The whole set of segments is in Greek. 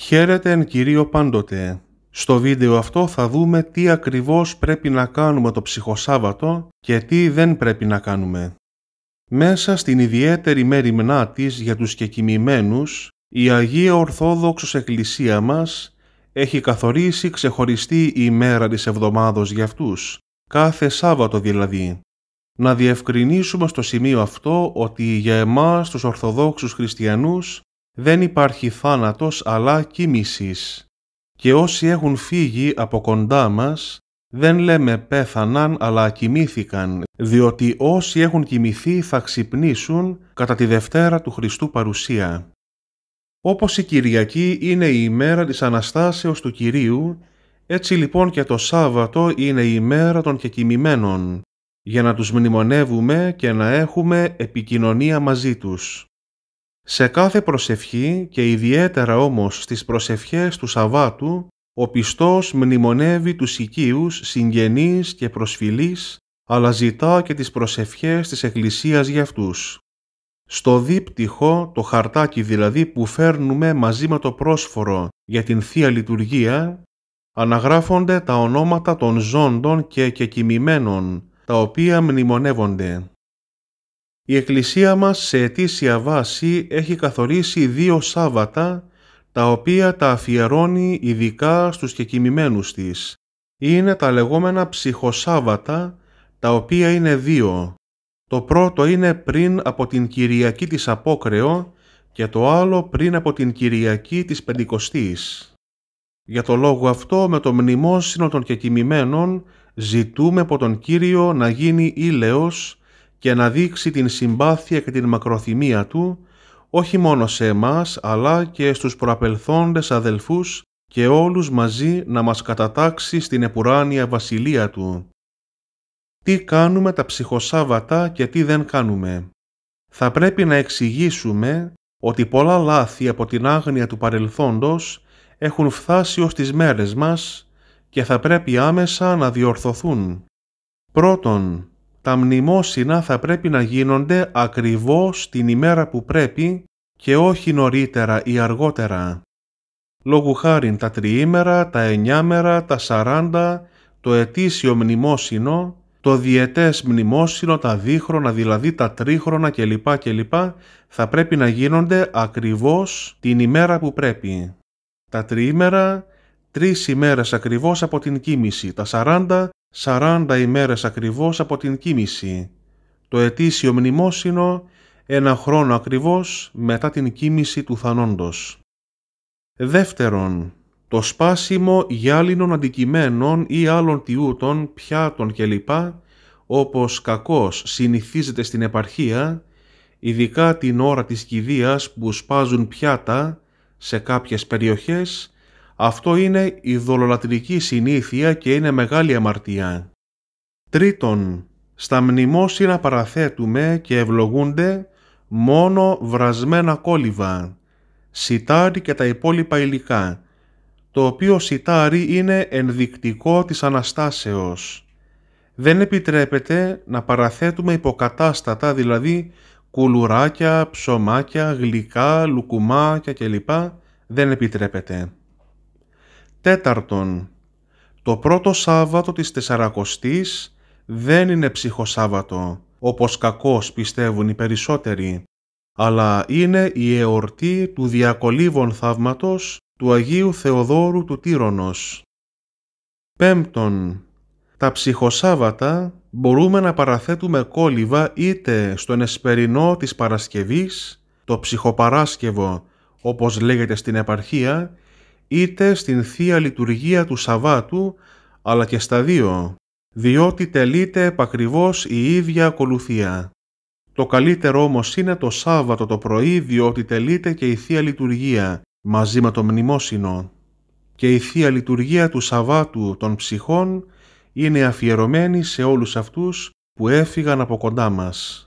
Χαίρετε εν Κυρίω πάντοτε. Στο βίντεο αυτό θα δούμε τι ακριβώς πρέπει να κάνουμε το ψυχοσάββατο και τι δεν πρέπει να κάνουμε. Μέσα στην ιδιαίτερη μέρημνά της για τους κεκοιμημένους, η Αγία Ορθόδοξος Εκκλησία μας έχει καθορίσει ξεχωριστή ημέρα της εβδομάδος για αυτούς, κάθε Σάββατο δηλαδή. Να διευκρινίσουμε στο σημείο αυτό ότι για εμάς τους Ορθοδόξους Χριστιανούς δεν υπάρχει θάνατος αλλά κοίμησης και όσοι έχουν φύγει από κοντά μας δεν λέμε πέθαναν αλλά κοιμήθηκαν, διότι όσοι έχουν κοιμηθεί θα ξυπνήσουν κατά τη Δευτέρα του Χριστού παρουσία. Όπως η Κυριακή είναι η ημέρα της Αναστάσεως του Κυρίου, έτσι λοιπόν και το Σάββατο είναι η ημέρα των κεκοιμημένων, για να τους μνημονεύουμε και να έχουμε επικοινωνία μαζί τους. Σε κάθε προσευχή και ιδιαίτερα όμως στις προσευχές του Σαββάτου, ο πιστός μνημονεύει τους οικείους, συγγενείς και προσφυλείς, αλλά ζητά και τις προσευχές της Εκκλησίας για αυτούς. Στο δίπτυχο, το χαρτάκι δηλαδή που φέρνουμε μαζί με το πρόσφορο για την Θεία Λειτουργία, αναγράφονται τα ονόματα των ζώντων και κεκοιμημένων, τα οποία μνημονεύονται. Η Εκκλησία μας σε αιτήσια βάση έχει καθορίσει δύο Σάββατα τα οποία τα αφιερώνει ειδικά στους κεκοιμημένους της. Είναι τα λεγόμενα ψυχοσάββατα τα οποία είναι δύο. Το πρώτο είναι πριν από την Κυριακή της Απόκρεο και το άλλο πριν από την Κυριακή της Πεντηκοστής. Για το λόγο αυτό με το μνημόσυνο των κεκοιμημένων ζητούμε από τον Κύριο να γίνει ήλαιος και να δείξει την συμπάθεια και την μακροθυμία Του όχι μόνο σε εμάς αλλά και στους προαπελθόντες αδελφούς και όλους μαζί να μας κατατάξει στην επουράνια βασιλεία Του. Τι κάνουμε τα ψυχοσάββατα και τι δεν κάνουμε; Θα πρέπει να εξηγήσουμε ότι πολλά λάθη από την άγνοια του παρελθόντος έχουν φτάσει ως τις μέρες μας και θα πρέπει άμεσα να διορθωθούν. Πρώτον, τα μνημόσυνα θα πρέπει να γίνονται ακριβώς την ημέρα που πρέπει και όχι νωρίτερα ή αργότερα. Λόγου χάριν τα τριήμερα, τα εννιάμερα, τα σαράντα, το ετήσιο μνημόσυνο, το διετές μνημόσυνο, τα δίχρονα, δηλαδή τα τρίχρονα κλπ. κλπ. θα πρέπει να γίνονται ακριβώς την ημέρα που πρέπει. Τα τριήμερα, τρεις ημέρες ακριβώς από την κοίμηση, τα σαράντα, 40 ημέρες ακριβώς από την κοίμηση. Το ετήσιο μνημόσυνο ένα χρόνο ακριβώς μετά την κοίμηση του θανόντος. Δεύτερον, το σπάσιμο γυάλινων αντικειμένων ή άλλων τιούτων, πιάτων κλπ, όπως κακός συνηθίζεται στην επαρχία, ειδικά την ώρα της κηδείας που σπάζουν πιάτα σε κάποιες περιοχές, αυτό είναι η δολολατρική συνήθεια και είναι μεγάλη αμαρτία. Τρίτον, στα μνημόσυνα παραθέτουμε και ευλογούνται μόνο βρασμένα κόλυβα, σιτάρι και τα υπόλοιπα υλικά, το οποίο σιτάρι είναι ενδεικτικό της Αναστάσεως. Δεν επιτρέπεται να παραθέτουμε υποκατάστατα, δηλαδή κουλουράκια, ψωμάκια, γλυκά, λουκουμάκια κλπ. Δεν επιτρέπεται. Τέταρτον, το πρώτο Σάββατο της Τεσσαρακοστής δεν είναι ψυχοσάββατο, όπως κακώς πιστεύουν οι περισσότεροι, αλλά είναι η εορτή του διακολύβων θαύματος του Αγίου Θεοδόρου του Τύρονος. Πέμπτον, τα ψυχοσάββατα μπορούμε να παραθέτουμε κόλληβα είτε στον εσπερινό της Παρασκευής, το ψυχοπαράσκευο όπως λέγεται στην επαρχία, είτε στην Θεία Λειτουργία του Σαββάτου, αλλά και στα δύο, διότι τελείται επακριβώς η ίδια ακολουθία. Το καλύτερο όμως είναι το Σάββατο το πρωί, διότι τελείται και η Θεία Λειτουργία, μαζί με το Μνημόσυνο. Και η Θεία Λειτουργία του Σαββάτου των ψυχών είναι αφιερωμένη σε όλους αυτούς που έφυγαν από κοντά μας.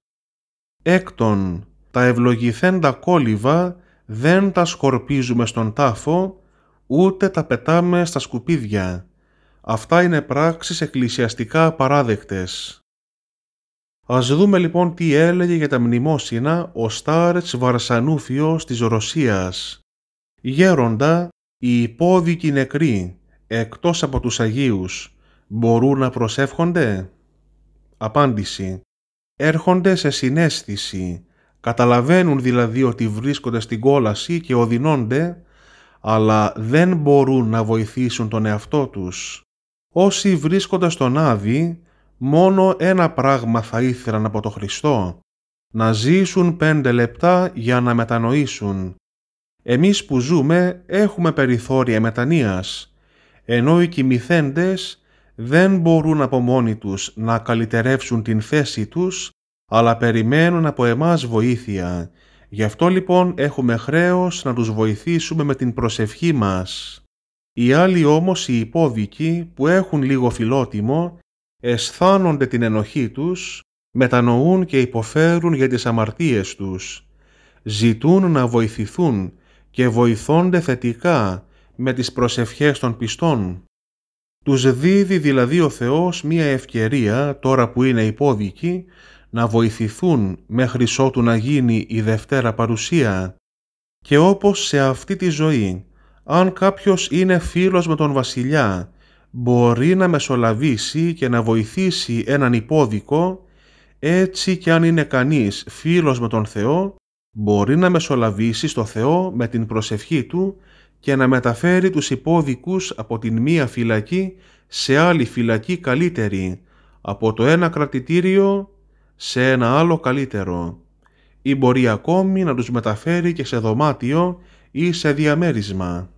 Έκτον, τα ευλογηθέντα κόλληβα δεν τα σκορπίζουμε στον τάφο, ούτε τα πετάμε στα σκουπίδια. Αυτά είναι πράξεις εκκλησιαστικά παράδεκτες. Ας δούμε λοιπόν τι έλεγε για τα μνημόσυνα ο Στάρετς Βαρσανούφιος της Ρωσίας. Γέροντα, Οι υπόδικοι νεκροί, εκτός από τους Αγίους, μπορούν να προσεύχονται; Απάντηση. Έρχονται σε συνέστηση, καταλαβαίνουν δηλαδή ότι βρίσκονται στην κόλαση και οδυνώνται, αλλά δεν μπορούν να βοηθήσουν τον εαυτό τους. Όσοι βρίσκονται στον Άδη, μόνο ένα πράγμα θα ήθελαν από το Χριστό, να ζήσουν πέντε λεπτά για να μετανοήσουν. Εμείς που ζούμε έχουμε περιθώρια μετανοίας, ενώ οι κοιμηθέντες δεν μπορούν από μόνοι τους να καλυτερεύσουν την θέση τους, αλλά περιμένουν από εμάς βοήθεια. Γι' αυτό λοιπόν έχουμε χρέος να τους βοηθήσουμε με την προσευχή μας. Οι άλλοι όμως οι υπόδικοι που έχουν λίγο φιλότιμο αισθάνονται την ενοχή τους, μετανοούν και υποφέρουν για τις αμαρτίες τους, ζητούν να βοηθηθούν και βοηθώνται θετικά με τις προσευχές των πιστών. Τους δίδει δηλαδή ο Θεός μία ευκαιρία, τώρα που είναι υπόδικοι, να βοηθηθούν μέχρι ότου να γίνει η Δευτέρα Παρουσία. Και όπως σε αυτή τη ζωή, αν κάποιος είναι φίλος με τον βασιλιά, μπορεί να μεσολαβήσει και να βοηθήσει έναν υπόδικο, έτσι και αν είναι κανείς φίλος με τον Θεό, μπορεί να μεσολαβήσει στο Θεό με την προσευχή του και να μεταφέρει τους υπόδικους από την μία φυλακή σε άλλη φυλακή καλύτερη, από το ένα κρατητήριο σε ένα άλλο καλύτερο ή μπορεί ακόμη να τους μεταφέρει και σε δωμάτιο ή σε διαμέρισμα.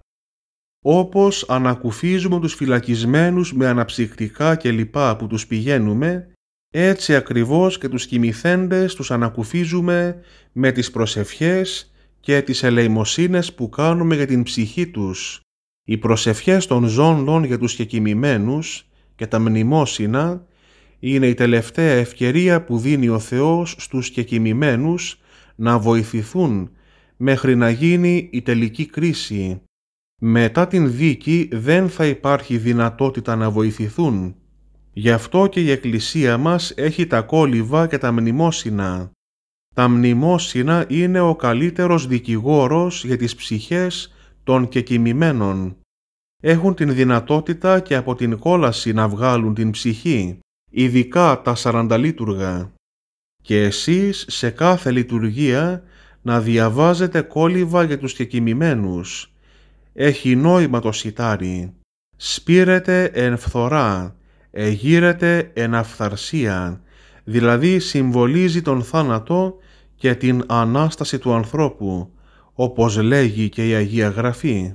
Όπως ανακουφίζουμε τους φυλακισμένους με αναψυκτικά και λοιπά που τους πηγαίνουμε, έτσι ακριβώς και τους κοιμηθέντες τους ανακουφίζουμε με τις προσευχές και τις ελεημοσύνες που κάνουμε για την ψυχή τους. Οι προσευχές των ζώντων για τους κεκοιμημένους και τα μνημόσυνα είναι η τελευταία ευκαιρία που δίνει ο Θεός στους κεκοιμημένους να βοηθηθούν μέχρι να γίνει η τελική κρίση. Μετά την δίκη δεν θα υπάρχει δυνατότητα να βοηθηθούν. Γι' αυτό και η Εκκλησία μας έχει τα κόλληβα και τα μνημόσυνα. Τα μνημόσυνα είναι ο καλύτερος δικηγόρος για τις ψυχές των κεκοιμημένων. Έχουν την δυνατότητα και από την κόλαση να βγάλουν την ψυχή ειδικά τα σαρανταλίτουργα, και εσείς σε κάθε λειτουργία να διαβάζετε κόλληβα για τους κεκοιμημένους. Έχει νόημα το σιτάρι. Σπήρεται εν φθορά, εγείρεται εν αυθαρσία, δηλαδή συμβολίζει τον θάνατο και την Ανάσταση του ανθρώπου, όπως λέγει και η Αγία Γραφή.